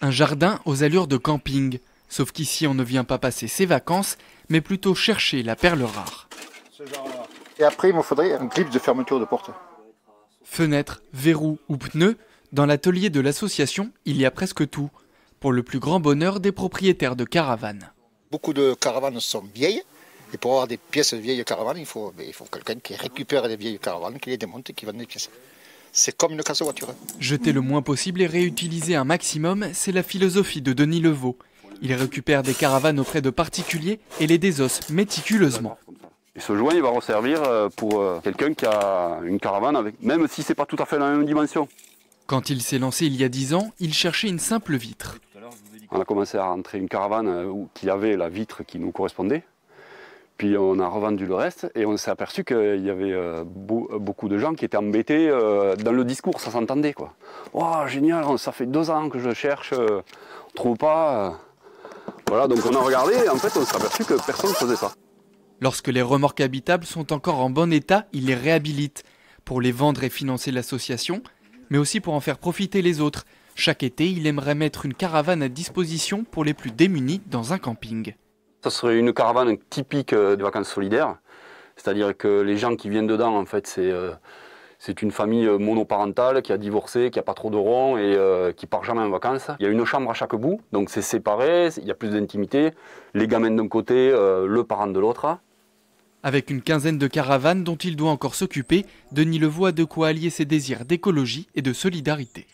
Un jardin aux allures de camping. Sauf qu'ici, on ne vient pas passer ses vacances, mais plutôt chercher la perle rare. Et après, il me faudrait un clip de fermeture de porte. Fenêtres, verrous ou pneus, dans l'atelier de l'association, il y a presque tout, pour le plus grand bonheur des propriétaires de caravanes. Beaucoup de caravanes sont vieilles. Et pour avoir des pièces de vieilles caravanes, il faut, il faut quelqu'un qui récupère les vieilles caravanes, qui les démonte et qui vend des pièces. C'est comme une casse voiture. Jeter le moins possible et réutiliser un maximum, c'est la philosophie de Denis Levaux. Il récupère des caravanes auprès de particuliers et les désosse méticuleusement. Et ce joint, il va resservir euh, pour euh, quelqu'un qui a une caravane, avec, même si c'est pas tout à fait la même dimension. Quand il s'est lancé il y a 10 ans, il cherchait une simple vitre. On a commencé à rentrer une caravane euh, qui avait la vitre qui nous correspondait. Puis on a revendu le reste et on s'est aperçu qu'il y avait beaucoup de gens qui étaient embêtés dans le discours, ça s'entendait quoi. Oh génial, ça fait deux ans que je cherche, on trouve pas. Voilà, donc on a regardé et en fait on s'est aperçu que personne ne faisait ça. Lorsque les remorques habitables sont encore en bon état, il les réhabilite pour les vendre et financer l'association, mais aussi pour en faire profiter les autres. Chaque été, il aimerait mettre une caravane à disposition pour les plus démunis dans un camping. Ça serait une caravane typique euh, des vacances solidaires, c'est-à-dire que les gens qui viennent dedans, en fait, c'est euh, une famille euh, monoparentale qui a divorcé, qui n'a pas trop de ronds et qui part jamais en vacances. Il y a une chambre à chaque bout, donc c'est séparé, il y a plus d'intimité. Les gamins d'un côté, le parent de l'autre. Avec une quinzaine de caravanes dont il doit encore s'occuper, Denis Levoix a de quoi allier ses désirs d'écologie et de solidarité.